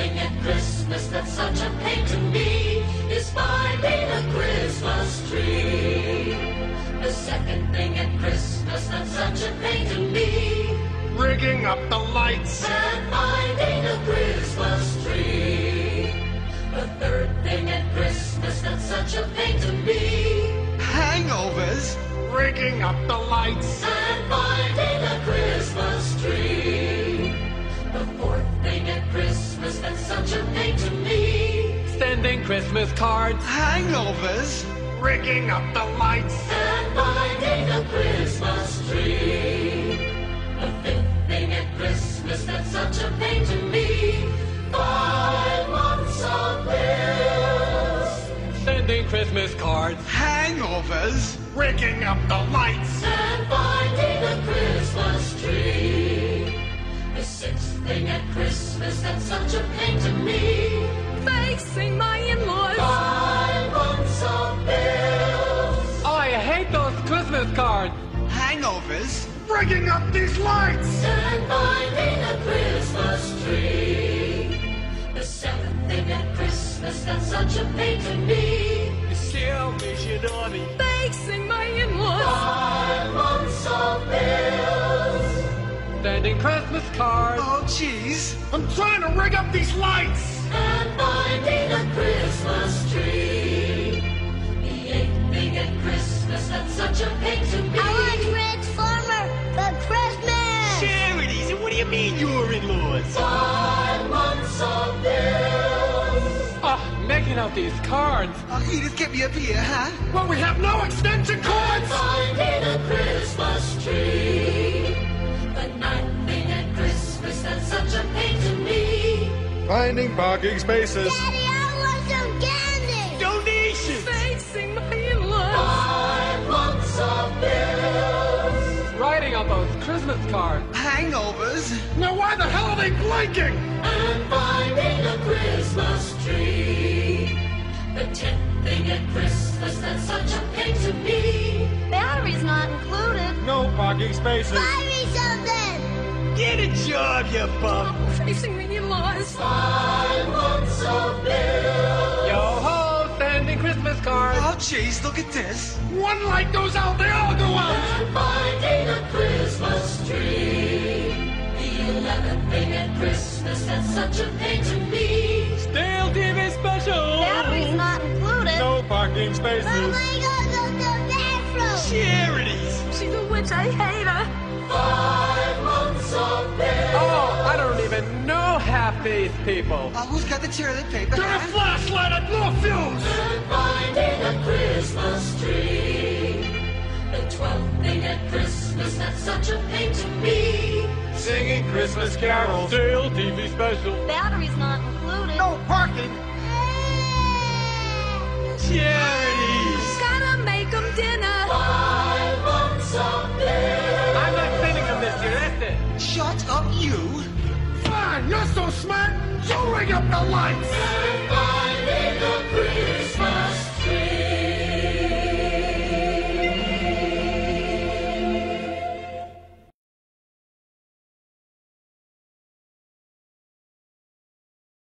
thing at Christmas that's such a pain to me is finding a Christmas tree. The second thing at Christmas that's such a pain to me, rigging up the lights and finding a Christmas tree. The third thing at Christmas that's such a pain to me, hangovers, rigging up the lights and finding a Christmas tree. Christmas cards. Hangovers? Rigging up the lights. And finding a Christmas tree. The fifth thing at Christmas that's such a pain to me. Five months of bills. Sending Christmas cards. Hangovers? Rigging up the lights. and finding a Christmas tree. The sixth thing at Christmas that's such Christmas cards. Hangovers? Rigging up these lights. and finding a Christmas tree. The seventh thing at Christmas that's such a pain to me. Show me, Shinobi. Facing my in-laws. Five months of bills Sending Christmas cards. Oh, jeez. I'm trying to rig up these lights. and finding a Christmas tree. Charities? You mean you're in-laws? Five months of bills. Oh, ah, making out these cards. Oh, Edith, get me up here, huh? Well, we have no extension cords. Finding a Christmas tree. The ninth thing at Christmas that's such a pain to me. Finding parking spaces. Christmas cards. Hangovers? Now, why the hell are they blinking? and finding a Christmas tree. The tenth thing at Christmas that's such a pain to me. Battery's not included. No parking spaces. Buy me something. Get a job, you bum! Facing my in-laws. Five months of bills. Yo ho, sending Christmas cards. Oh, jeez, look at this. One light goes out, they all go out. And finding a Christmas Christmas that's such a pain to me. Stale TV special. Battery's not included. No parking spaces. Oh my God, go to the bathroom. Charities! She's a witch. I hate her. Five months of bills. Oh, I don't even know half these people. Oh, who's got the toilet paper, Get a flashlight and no fuse. and finding a Christmas tree. The twelfth thing at Christmas that's such a pain to me. Singing Christmas carols. Stale TV special. Battery's not included. No parking. Charities! Gotta make 'em dinner. Five months of bills. I'm not sending them this year, that's it. Shut up, you! Fine, you're so smart. You rig up the lights.